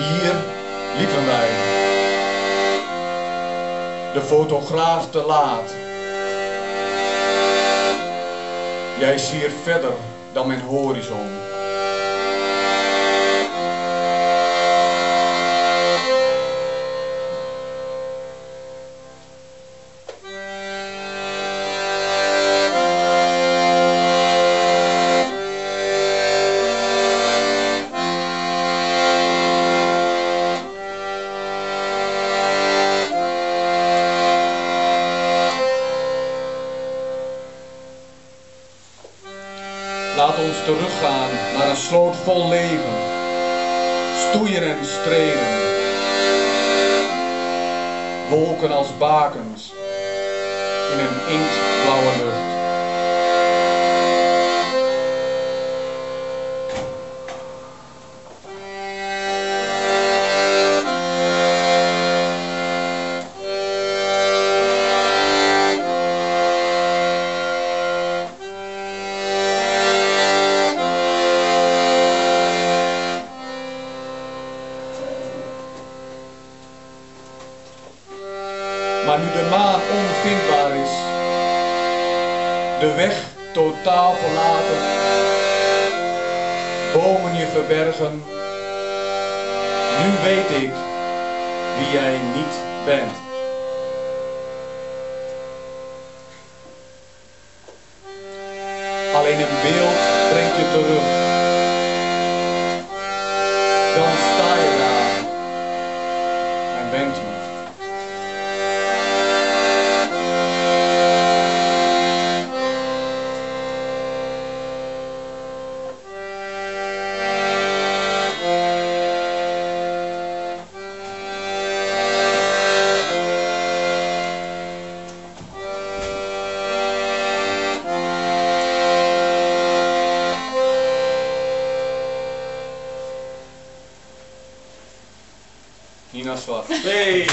Hier liepen wij. De fotograaf te laat. Jij ziet verder dan mijn horizon. Laat ons teruggaan naar een sloot vol leven. Stoeien en strelen. Wolken als bakens in een inktblauwe Maar nu de maan onvindbaar is, de weg totaal verlaten, bomen je verbergen, nu weet ik wie jij niet bent. Alleen een beeld brengt je terug. Nina Schwarz. Hey.